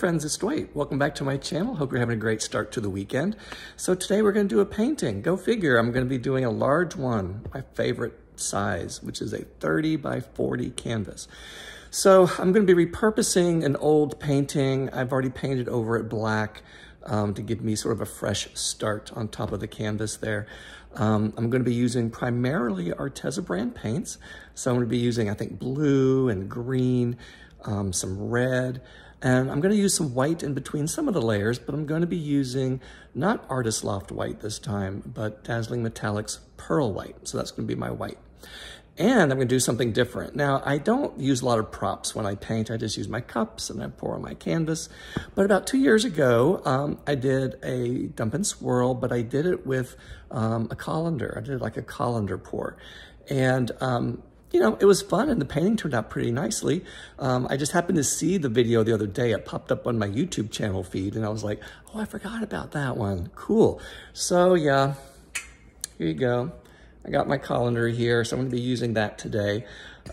friends, it's Dwight. Welcome back to my channel. Hope you're having a great start to the weekend. So today we're going to do a painting. Go figure, I'm going to be doing a large one, my favorite size, which is a 30 by 40 canvas. So I'm going to be repurposing an old painting. I've already painted over it black um, to give me sort of a fresh start on top of the canvas there. Um, I'm going to be using primarily Arteza brand paints. So I'm going to be using, I think, blue and green, um, some red, and I'm going to use some white in between some of the layers, but I'm going to be using not Artist Loft white this time, but Dazzling Metallics Pearl White. So that's going to be my white. And I'm going to do something different. Now, I don't use a lot of props when I paint. I just use my cups and I pour on my canvas. But about two years ago, um, I did a dump and swirl, but I did it with um, a colander. I did like a colander pour. And um, you know, it was fun and the painting turned out pretty nicely. Um, I just happened to see the video the other day. It popped up on my YouTube channel feed and I was like, oh, I forgot about that one. Cool. So yeah, here you go. I got my colander here, so I'm gonna be using that today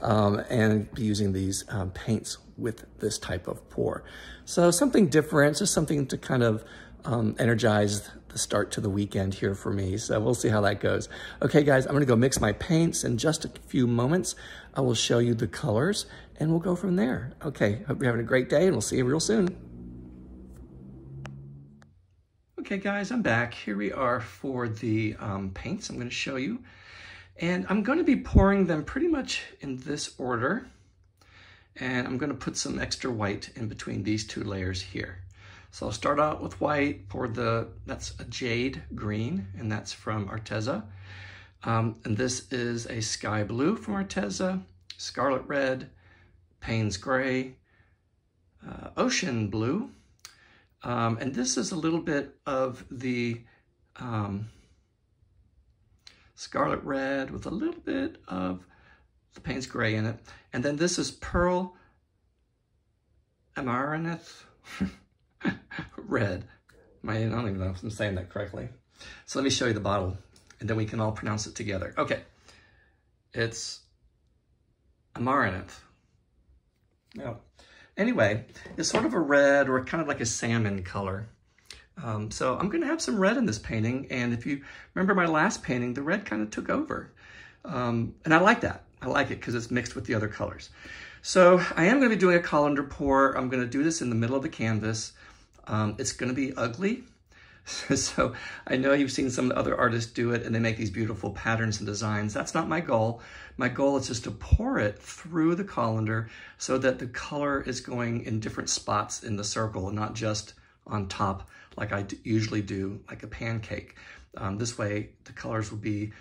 um, and be using these um, paints with this type of pour. So something different, just something to kind of um, energize the start to the weekend here for me. So we'll see how that goes. Okay, guys, I'm gonna go mix my paints in just a few moments. I will show you the colors and we'll go from there. Okay, hope you're having a great day and we'll see you real soon. Okay guys, I'm back. Here we are for the um, paints I'm gonna show you. And I'm gonna be pouring them pretty much in this order. And I'm gonna put some extra white in between these two layers here. So I'll start out with white, pour the, that's a jade green, and that's from Arteza. Um, and this is a sky blue from Arteza, scarlet red, Payne's gray, uh, ocean blue, um, and this is a little bit of the um, scarlet red with a little bit of the Payne's Gray in it. And then this is Pearl Amaranth red. I don't even know if I'm saying that correctly. So let me show you the bottle and then we can all pronounce it together. Okay. It's Amaranth. Now, Anyway, it's sort of a red or kind of like a salmon color. Um, so I'm going to have some red in this painting. And if you remember my last painting, the red kind of took over. Um, and I like that. I like it because it's mixed with the other colors. So I am going to be doing a colander pour. I'm going to do this in the middle of the canvas. Um, it's going to be ugly. so I know you've seen some other artists do it and they make these beautiful patterns and designs. That's not my goal. My goal is just to pour it through the colander so that the color is going in different spots in the circle, not just on top like I usually do, like a pancake. Um, this way the colors will be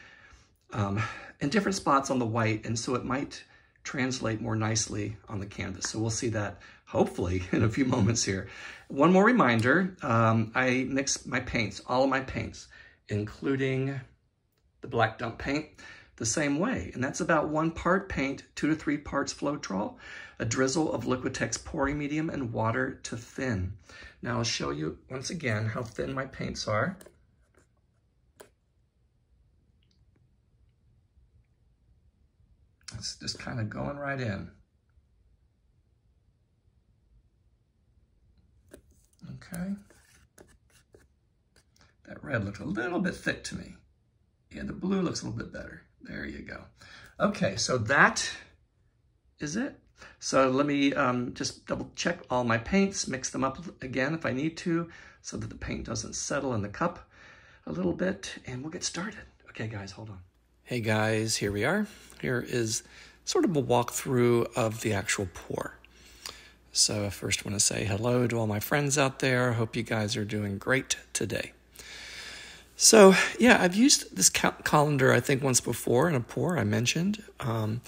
um, in different spots on the white and so it might translate more nicely on the canvas. So we'll see that hopefully in a few moments here. One more reminder, um, I mix my paints, all of my paints, including the black dump paint, the same way. And that's about one part paint, two to three parts Floetrol, a drizzle of Liquitex pouring medium, and water to thin. Now I'll show you once again how thin my paints are. It's just kind of going right in. Okay. That red looks a little bit thick to me. Yeah, the blue looks a little bit better. There you go. Okay, so that is it. So let me um, just double check all my paints, mix them up again if I need to, so that the paint doesn't settle in the cup a little bit, and we'll get started. Okay, guys, hold on. Hey guys, here we are. Here is sort of a walkthrough of the actual pour. So I first want to say hello to all my friends out there. Hope you guys are doing great today. So yeah, I've used this colander I think once before in a pour I mentioned, um,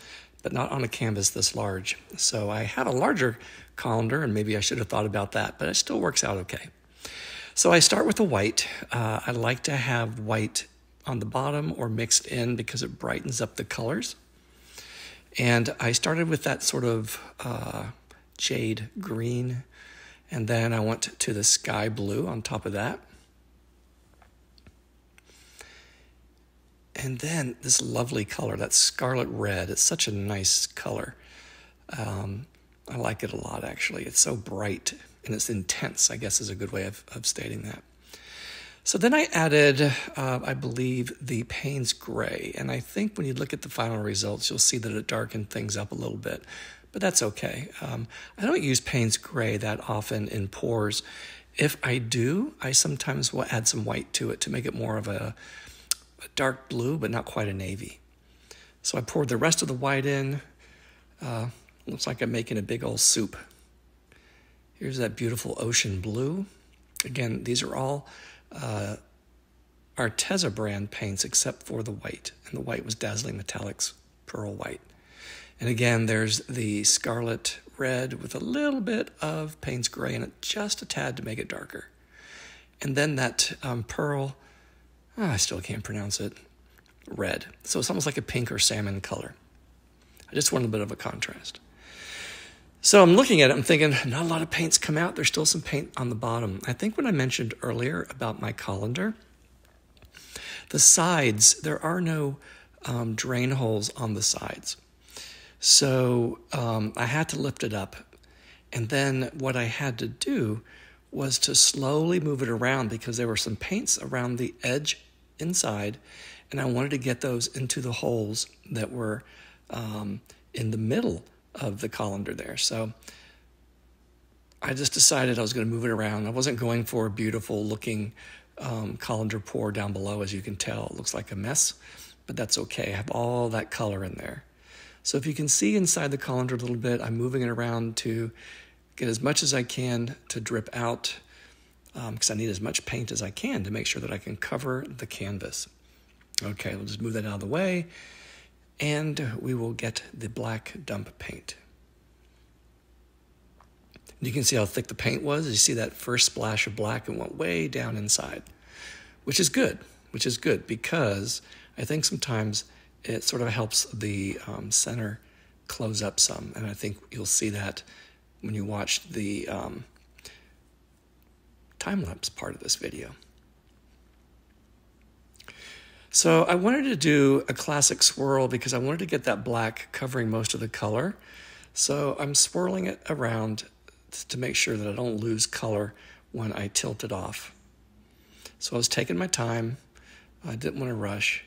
but not on a canvas this large. So I have a larger colander and maybe I should have thought about that, but it still works out okay. So I start with the white. Uh, I like to have white on the bottom or mixed in because it brightens up the colors. And I started with that sort of uh, jade green. And then I went to the sky blue on top of that. And then this lovely color, that scarlet red. It's such a nice color. Um, I like it a lot, actually. It's so bright and it's intense, I guess is a good way of, of stating that. So then I added, uh, I believe, the Payne's Gray. And I think when you look at the final results, you'll see that it darkened things up a little bit. But that's okay. Um, I don't use Payne's Gray that often in pours. If I do, I sometimes will add some white to it to make it more of a, a dark blue, but not quite a navy. So I poured the rest of the white in. Uh, looks like I'm making a big old soup. Here's that beautiful ocean blue. Again, these are all uh, Arteza brand paints except for the white, and the white was Dazzling Metallics Pearl White. And again, there's the Scarlet Red with a little bit of Payne's Gray in it, just a tad to make it darker. And then that um, Pearl, oh, I still can't pronounce it, red. So it's almost like a pink or salmon color. I just want a bit of a contrast. So I'm looking at it, I'm thinking, not a lot of paints come out. There's still some paint on the bottom. I think when I mentioned earlier about my colander, the sides, there are no um, drain holes on the sides. So um, I had to lift it up. And then what I had to do was to slowly move it around because there were some paints around the edge inside, and I wanted to get those into the holes that were um, in the middle of the colander there. So I just decided I was going to move it around. I wasn't going for a beautiful looking um, colander pour down below. As you can tell, it looks like a mess, but that's okay. I have all that color in there. So if you can see inside the colander a little bit, I'm moving it around to get as much as I can to drip out because um, I need as much paint as I can to make sure that I can cover the canvas. Okay, we'll just move that out of the way and we will get the black dump paint. You can see how thick the paint was. You see that first splash of black and went way down inside, which is good, which is good because I think sometimes it sort of helps the um, center close up some. And I think you'll see that when you watch the um, time-lapse part of this video. So I wanted to do a classic swirl because I wanted to get that black covering most of the color. So I'm swirling it around to make sure that I don't lose color when I tilt it off. So I was taking my time. I didn't want to rush.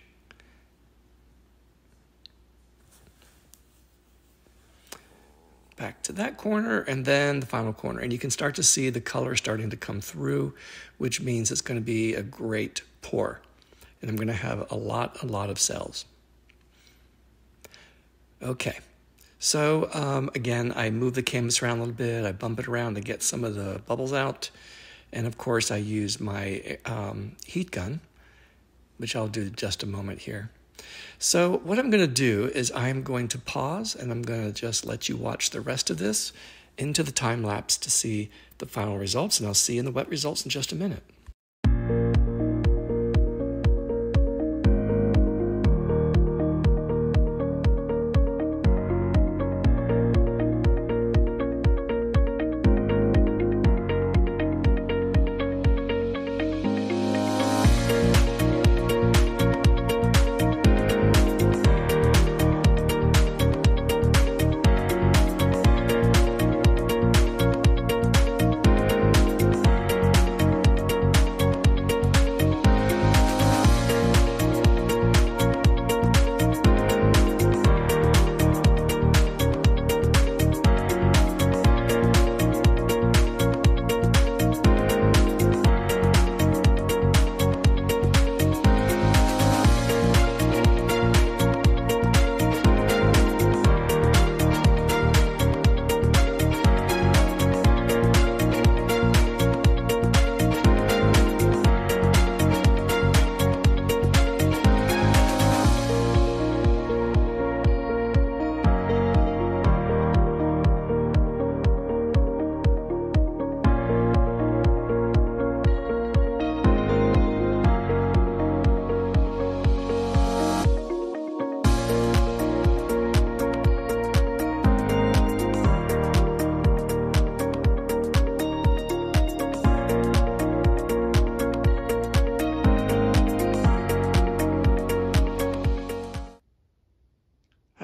Back to that corner and then the final corner. And you can start to see the color starting to come through, which means it's going to be a great pour and I'm going to have a lot, a lot of cells. Okay, so um, again, I move the canvas around a little bit. I bump it around to get some of the bubbles out. And of course, I use my um, heat gun, which I'll do just a moment here. So what I'm going to do is I'm going to pause and I'm going to just let you watch the rest of this into the time lapse to see the final results. And I'll see you in the wet results in just a minute.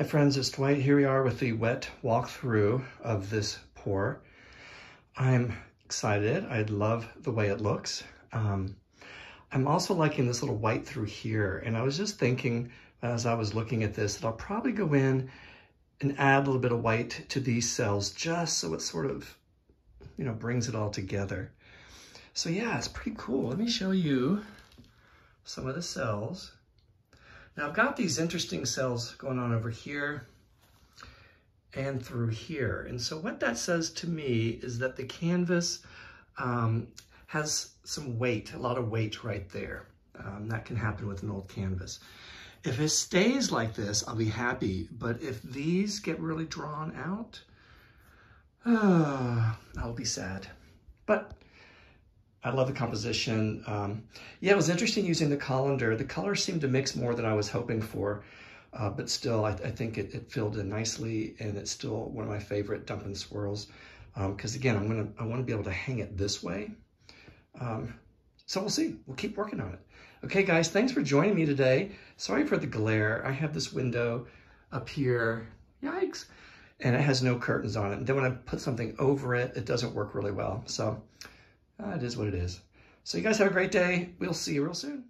Friends, it's Dwight. Here we are with the wet walkthrough of this pour. I'm excited. I love the way it looks. Um, I'm also liking this little white through here. And I was just thinking as I was looking at this that I'll probably go in and add a little bit of white to these cells just so it sort of, you know, brings it all together. So yeah, it's pretty cool. Let me show you some of the cells. Now I've got these interesting cells going on over here and through here. And so what that says to me is that the canvas um, has some weight, a lot of weight right there. Um, that can happen with an old canvas. If it stays like this, I'll be happy. But if these get really drawn out, uh, I'll be sad. But I love the composition. Um, yeah, it was interesting using the colander. The colors seemed to mix more than I was hoping for. Uh, but still, I, I think it, it, filled in nicely, and it's still one of my favorite Dump and Swirls. Because um, again, I'm gonna I want to be able to hang it this way. Um, so we'll see. We'll keep working on it. Okay, guys, thanks for joining me today. Sorry for the glare. I have this window up here. Yikes. And it has no curtains on it. And then when I put something over it, it doesn't work really well. So uh, it is what it is. So you guys have a great day. We'll see you real soon.